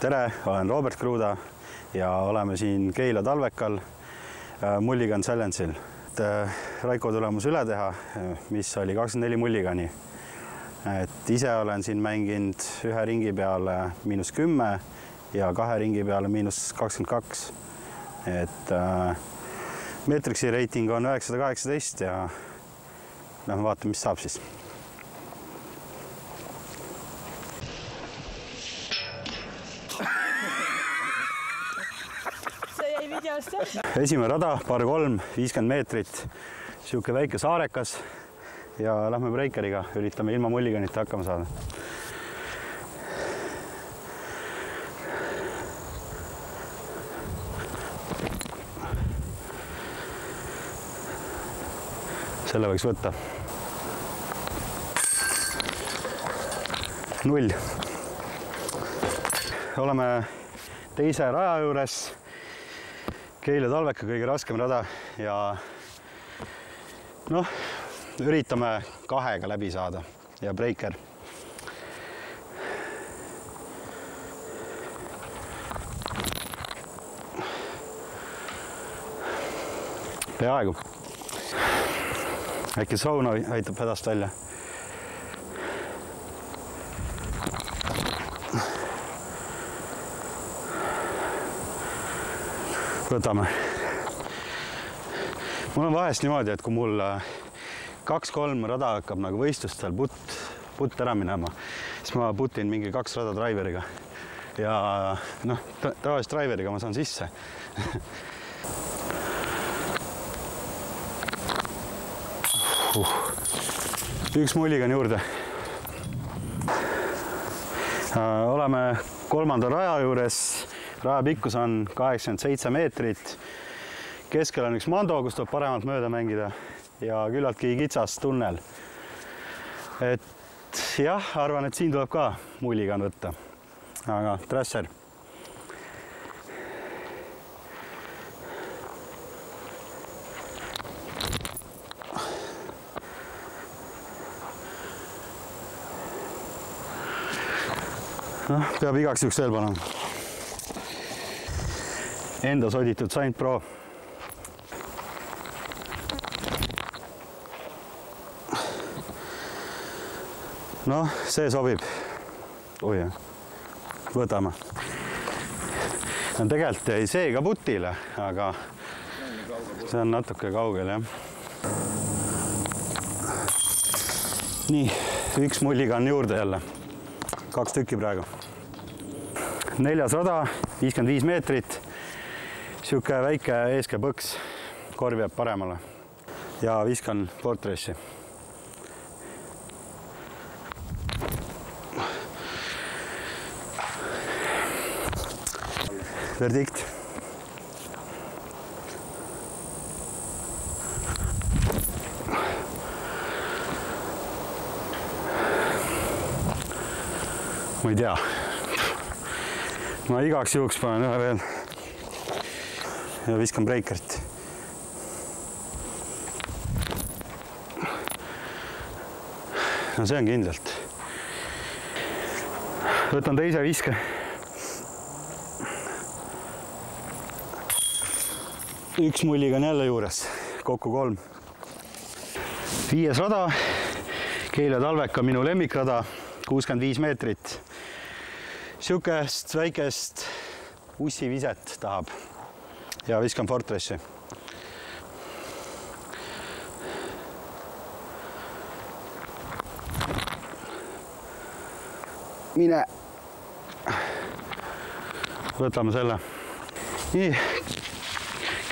tere, olen Robert Kruda ja oleme siin Keila talvekal äh, Mulligan Challenge'il. et äh, Raiko tulemus üle teha, äh, mis oli kakskümmend neli mulligani. et ise olen siin mänginud ühe ringi peale miinus kümme ja kahe ringi peale miinus kakskümmend kaks. et äh, Metrixi reiting on üheksasada kaheksateist ja lähme vaatame, mis saab siis videost jah. esimene rada, paar kolm, viiskümmend meetrit, niisugune väike saarekas ja lähme breikeriga, üritame ilma mulliganita hakkama saada. selle võiks võtta. null. oleme teise raja juures Keila talveka kõige raskem rada ja noh, üritame kahega läbi saada ja breiker. peaaegu. äkki saun aitab hädast välja võtame. mul on vahest niimoodi, et kui mul äh, kaks-kolm rada hakkab nagu võistlustel putt, putt ära minema, siis ma putin mingi kaks rada driveriga ja noh, tavalise driveriga ma saan sisse uh. üks mulligan juurde. Äh, oleme kolmanda raja juures raja pikkus on kaheksakümmend seitse meetrit. keskel on üks mando, kus tuleb paremalt mööda mängida ja küllaltki kitsas tunnel. et jah, arvan, et siin tuleb ka mulligan võtta. aga Trasser. noh, peab igaks juhuks veel panema enda soditud Saint Pro. noh, see sobib. oi jah, võtame. no tegelikult jäi see ka putile, aga see on natuke kaugel jah. nii, üks mulligan juurde jälle, kaks tükki praegu. neljas rada, viiskümmend viis meetrit niisugune väike eeskepõks, korv jääb paremale ja viskan Fortressi. verdikt. ma ei tea. ma igaks juhuks panen ühe veel ja viskan breikerit. no see on kindlalt. võtan teise viske. üks mulliga on jälle juures, kokku kolm. viies rada, Keila talveka minu lemmikrada, kuuskümmend viis meetrit. niisugust väikest ussiviset tahab ja viskan Fortressi. mine. võtame selle. nii,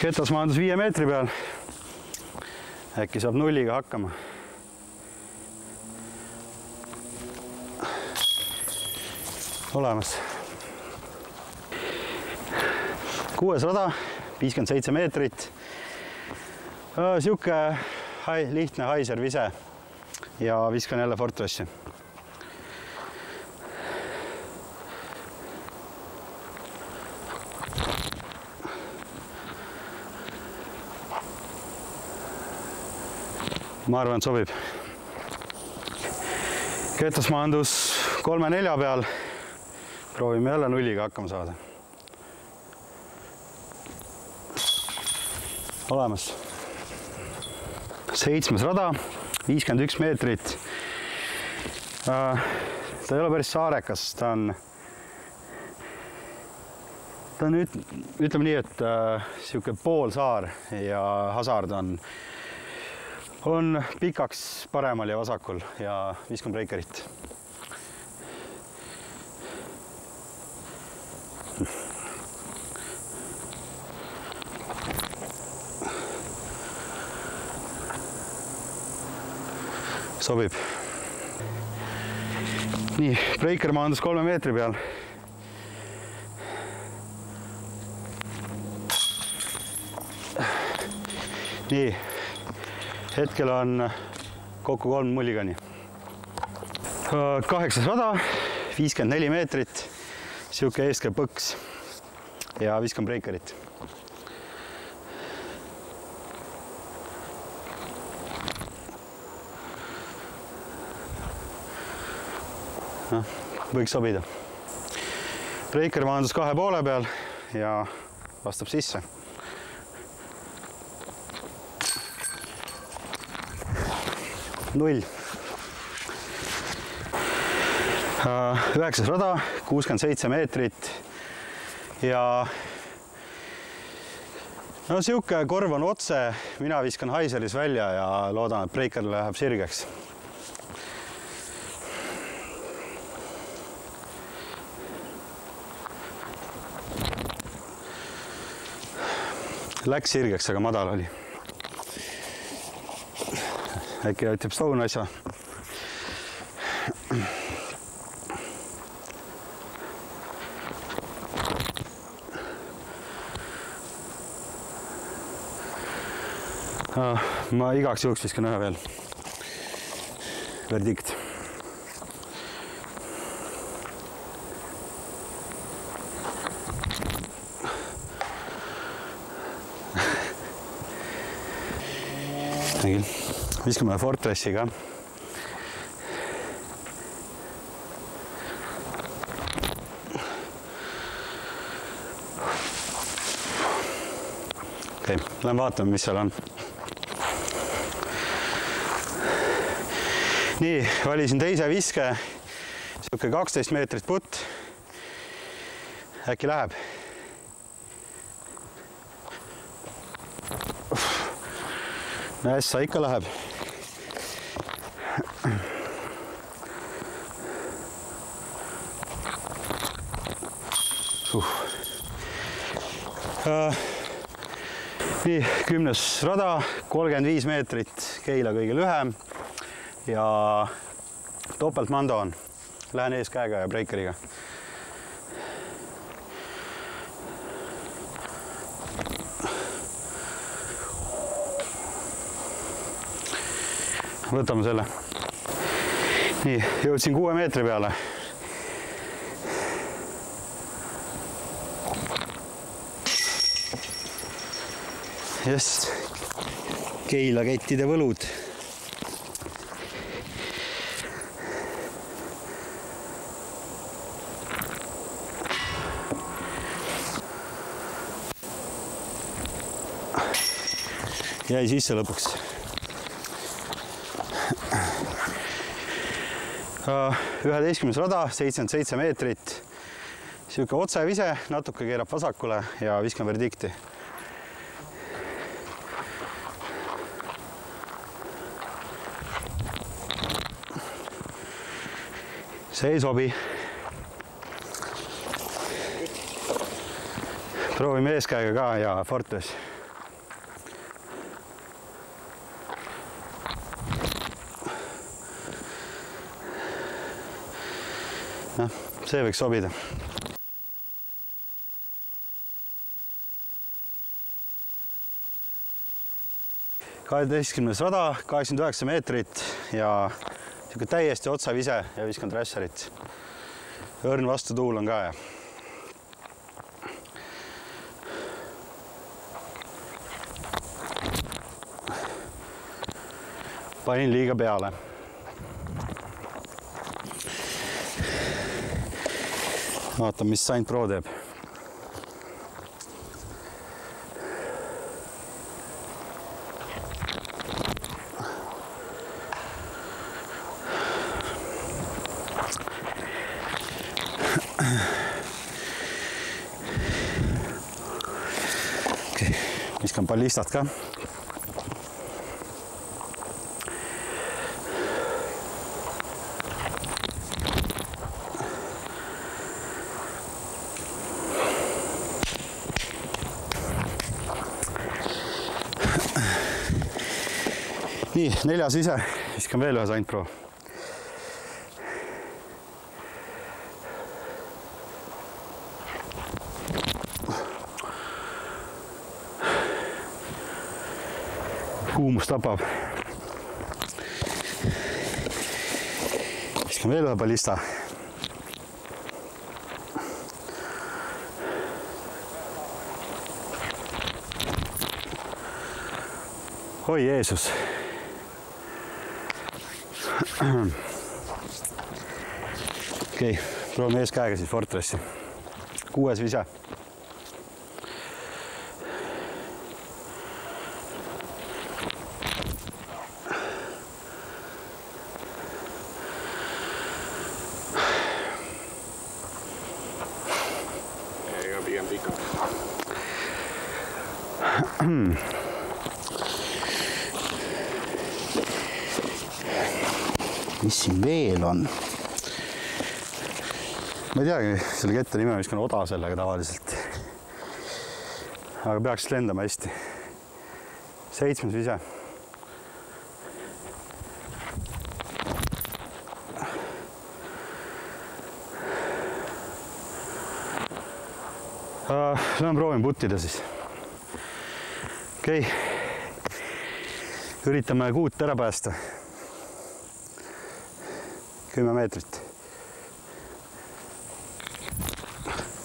ketas maandus viie meetri peal. äkki saab nulliga hakkama. olemas. kuues rada viiskümmend seitse meetrit. sihuke hai, lihtne haiser vise ja viskan jälle Fortressi. ma arvan, et sobib. ketas maandus kolme-nelja peal, proovime jälle nulliga hakkama saada. Olemas. seitsmes rada, viiskümmend üks meetrit. ta ei ole päris saarekas, ta on, ta on üt-, ütleme nii, et niisugune äh, poolsaar ja hasard on, on pikaks paremal ja vasakul ja viskan breikerit sobib. nii, breiker maandus kolme meetri peal. nii, hetkel on kokku kolm mulligani. kaheksas rada, viiskümmend neli meetrit, sihuke eeskätt põks ja viskan breikerit võiks sobida. Breiker maandus kahe poole peal ja vastab sisse. null. üheksas rada, kuuskümmend seitse meetrit ja no niisugune korv on otse, mina viskan Haiseris välja ja loodan, et Breiker läheb sirgeks Läks sirgeks, aga madal oli. äkki aitab Stone asja. Ah, ma igaks juhuks viskan ühe veel. verdikt küll. Viskame Fortressi ka. okei okay,, lähme vaatame, mis seal on. nii, valisin teise viske, niisugune kaksteist meetrit putt. äkki läheb ässa ikka läheb. Nii, kümnes rada, kolmkümmend viis meetrit, Keila kõige lühem ja topeltmando on. Lähen eeskäega ja breikeriga võtame selle. nii, jõudsin kuue meetri peale. Just, Keila kettide võlud jäi sisse lõpuks üheteistkümnes rada, seitsekümmend seitse meetrit. niisugune otsevise, natuke keerab vasakule ja viskan verdikti. See ei sobi. proovime eeskäega ka ja Fortes noh, see võiks sobida. kaheteistkümnes rada, kaheksakümmend üheksa meetrit ja niisugune täiesti otsavise ja viskan trasserit. õrn vastutuul on ka ja panin liiga peale vaatame, mis Saint Pro teeb. Okei okay., viskan ballistat ka nii, neljas ise, viskan veel ühe Saint Pro. kuumus tapab. viskan veel ühe ballista. oi Jeesus okei okay,, proovime eeskäega siis Fortressi. kuues vise. mis siin veel on? ma ei teagi selle kette nime, viskan oda sellega tavaliselt. aga peaks lendama hästi. seitsmes vise. Lähen proovin puttida siis. Okei okay.. üritame kuut ära päästa kümme meetrit.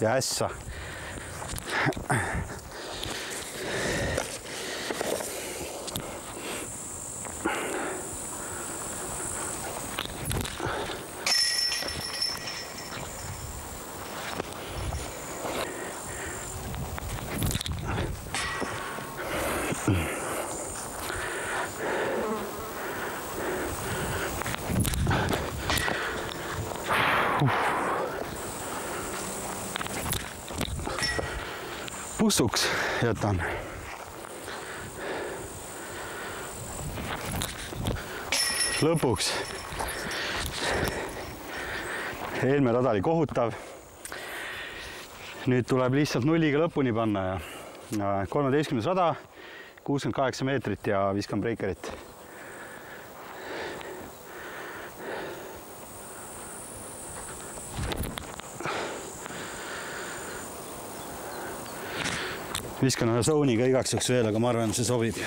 ja ässa. Pussuks jätan. lõpuks. eelmine rada oli kohutav. nüüd tuleb lihtsalt nulliga lõpuni panna ja kolmeteistkümnes rada, kuuskümmend kaheksa meetrit ja viskan breikerit viskan ühe zone'iga igaks juhuks veel, aga ma arvan, see sobib.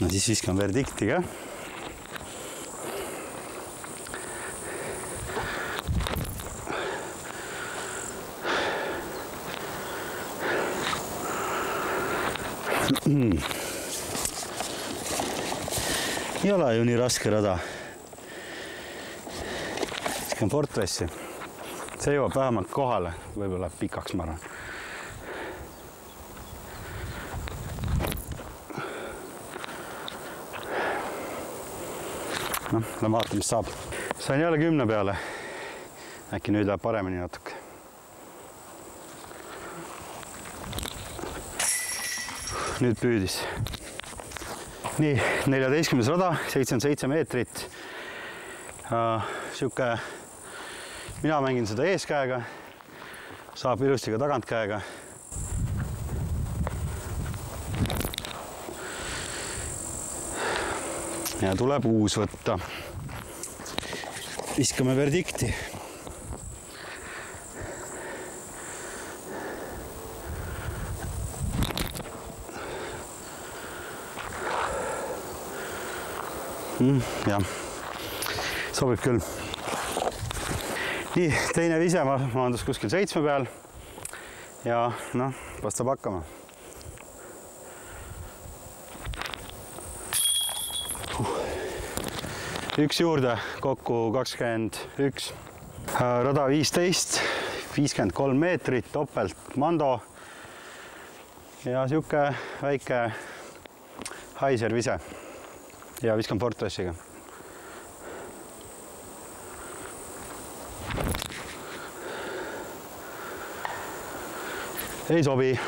no siis viskan verdikti ka. Mm ei ole ju nii raske rada. viskan Fortressi, see jõuab vähemalt kohale, võib-olla pikaks, ma arvan. noh, lähme vaatame, mis saab. sain jälle kümne peale. äkki nüüd läheb paremini natuke. nüüd püüdis nii, neljateistkümnes rada, seitsekümmend seitse meetrit. sihuke, mina mängin seda eeskäega, saab ilusti ka tagantkäega. ja tuleb uus võtta. viskame verdikti mm,. jah, sobib küll. nii teine vise ma maandus kuskil seitsme peal. ja noh, vast saab hakkama uh.. üks juurde, kokku kakskümmend üks, äh, rada viisteist, viiskümmend kolm meetrit, topelt mando. ja sihuke väike haiservise ja viskan Fortressiga ei sobi.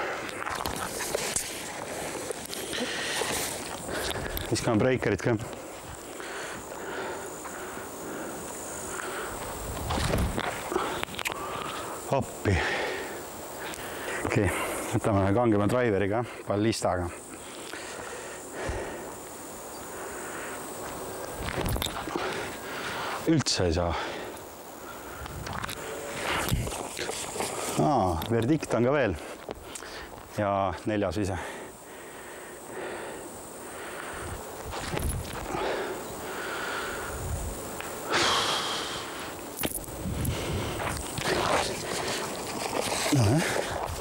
viskan breikerit ka. appi. okei okay., võtame ühe kangema driveriga, ballistaga. Üldse ei saa aa, verdikt on ka veel. ja neljas ise.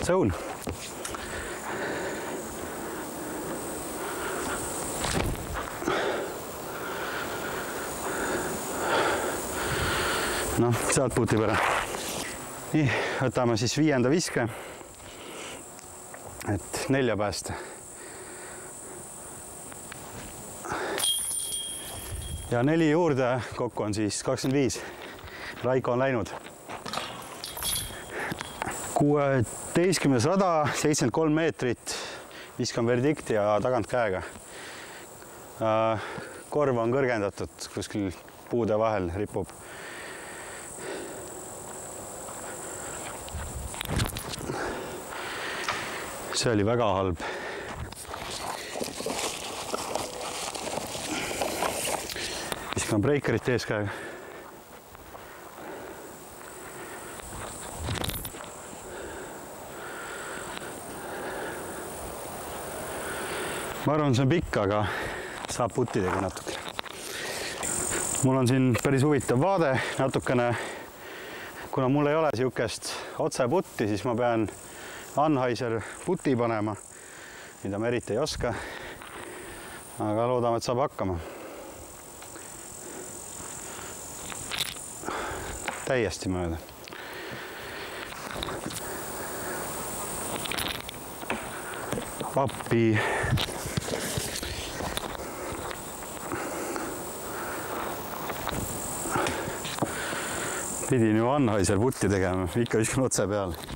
Zone. noh, sealt putib ära nii, võtame siis viienda viske. et nelja päästa. ja neli juurde, kokku on siis kakskümmend viis. Raiko on läinud. kuueteistkümnes rada, seitsekümmend kolm meetrit, viskan verdikti ja tagant käega. korv on kõrgendatud, kuskil puude vahel ripub see oli väga halb. viskan breikerit eeskäega. ma arvan, see on pikk, aga saab puttidagi natuke. mul on siin päris huvitav vaade natukene. kuna mul ei ole niisugust otseputti, siis ma pean Anheuser puti panema, mida ma eriti ei oska. aga loodame, et saab hakkama. täiesti mööda. appi. pidin ju Anheuser putti tegema, ikka viskan otse peale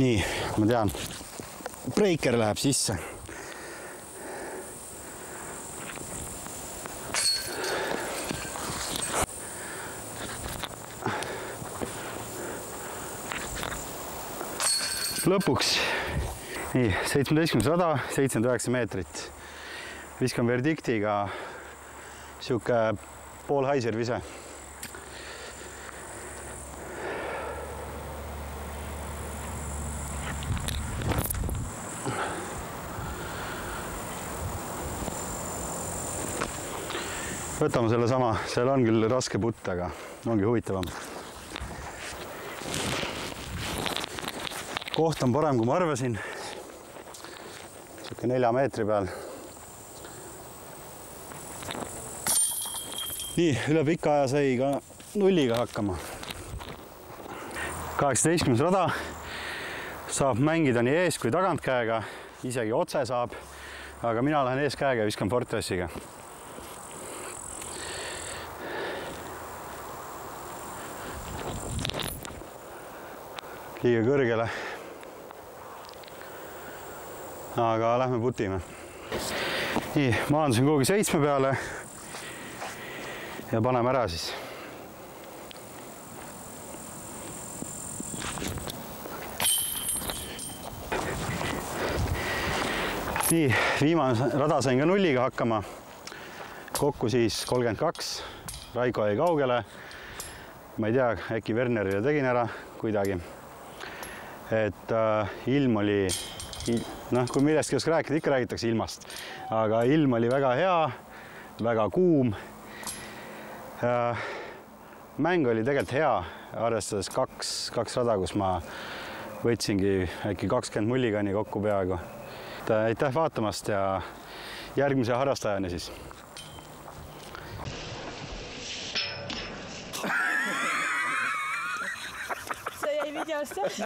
nii, ma tean, breiker läheb sisse. lõpuks, nii, seitsmeteistkümnes rada, seitsekümmend üheksa meetrit. viskan verdiktiga sihuke pool haiser vise võtame sellesama, seal on küll raske putt, aga ongi huvitavam. koht on parem, kui ma arvasin. niisugune nelja meetri peal. nii, üle pika aja sai ka nulliga hakkama. kaheksateistkümnes rada saab mängida nii ees kui tagantkäega, isegi otse saab. aga mina lähen eeskäega ja viskan Fortressiga liiga kõrgele. aga lähme putime. nii, maandusin kuhugi seitsme peale. ja paneme ära siis. nii, viimane rada sain ka nulliga hakkama. kokku siis kolmkümmend kaks. Raiko jäi kaugele. ma ei tea, äkki Wernerile tegin ära kuidagi et äh, ilm oli, noh, kui millestki ei oska rääkida, ikka räägitakse ilmast, aga ilm oli väga hea, väga kuum äh,. mäng oli tegelikult hea, arvestades kaks, kaks rada, kus ma võtsingi äkki kakskümmend mulligani kokku peaaegu et äh, aitäh vaatamast ja järgmise harrastajani siis. jäi videosse